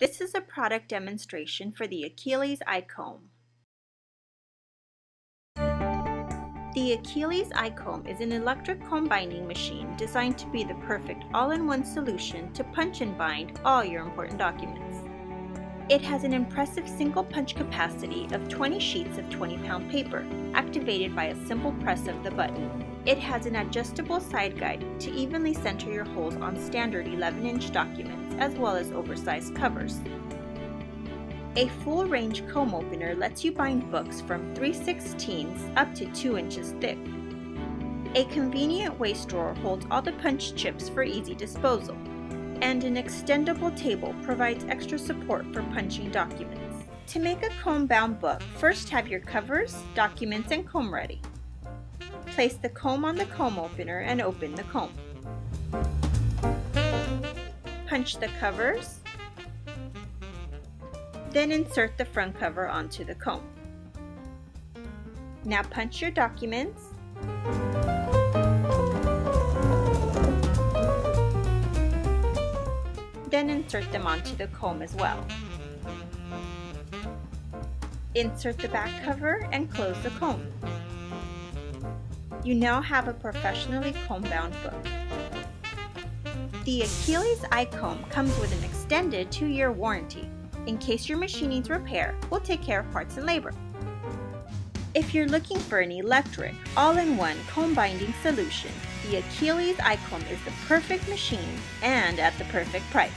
This is a product demonstration for the Akiles iComb. The Akiles iComb is an electric comb binding machine designed to be the perfect all-in-one solution to punch and bind all your important documents. It has an impressive single punch capacity of 20 sheets of 20 pound paper, activated by a simple press of the button. It has an adjustable side guide to evenly center your holes on standard 11 inch documents as well as oversized covers. A full range comb opener lets you bind books from 3 16ths up to 2 inches thick. A convenient waste drawer holds all the punch chips for easy disposal, and an extendable table provides extra support for punching documents. To make a comb bound book, first have your covers, documents, and comb ready. Place the comb on the comb opener and open the comb. Punch the covers, then insert the front cover onto the comb. Now punch your documents. Then insert them onto the comb as well. Insert the back cover and close the comb. You now have a professionally comb-bound book. The Akiles iComb comes with an extended 2-year warranty. In case your machine needs repair, we'll take care of parts and labor. If you're looking for an electric, all-in-one comb binding solution, the Akiles iComb is the perfect machine and at the perfect price.